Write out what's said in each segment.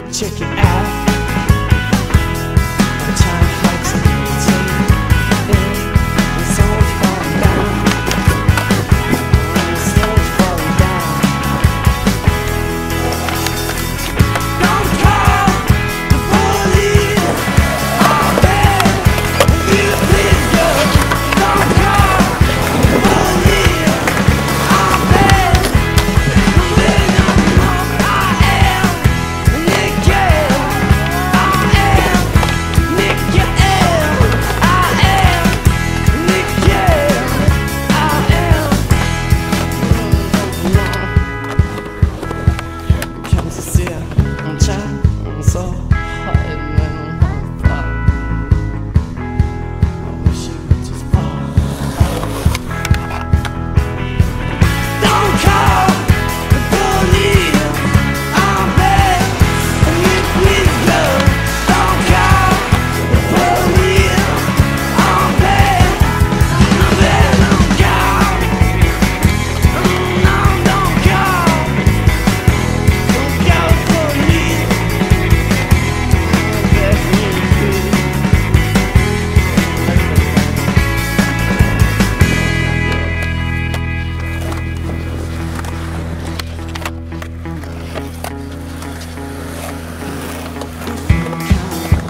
check it out.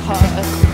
Hard.